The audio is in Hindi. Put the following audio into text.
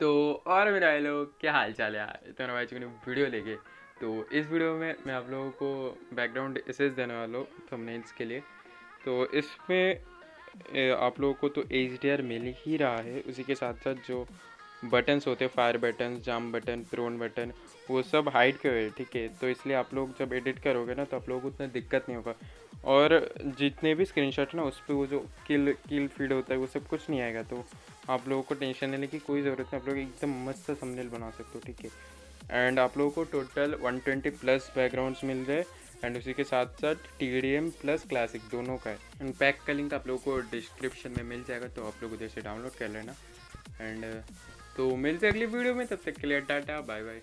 तो और मेरा लोग, क्या हाल चाल है यार? इतना भाई चुके वीडियो लेके। तो इस वीडियो में मैं आप लोगों को बैकग्राउंड एसेस देने वाला हूँ थंबनेल्स के लिए। तो इसमें आप लोगों को तो एच मिल ही रहा है। उसी के साथ साथ जो बटन्स होते हैं fire button jam button prone button वो सब हाइड के हुए ठीक है? तो इसलिए आप लोग जब एडिट करोगे ना तो आप लोगों को उतना दिक्कत नहीं होगा। और जितने भी स्क्रीनशॉट ना, उस पर वो जो किल किल फ़ीड होता है, वो सब कुछ नहीं आएगा। तो आप लोगों को टेंशन लेने की कोई ज़रूरत नहीं, आप लोग एकदम मस्त थंबनेल बना सकते हो, ठीक है? एंड आप लोगों को टोटल 120 प्लस बैकग्राउंड्स मिल जाए एंड उसी के साथ साथ टी प्लस क्लासिक दोनों का है। एंड पैक का लिंक आप लोगों को डिस्क्रिप्शन में मिल जाएगा तो आप लोग उधर से डाउनलोड कर लेना। एंड तो मिलते अगली वीडियो में तब तक के लिए टाटा बाय बाय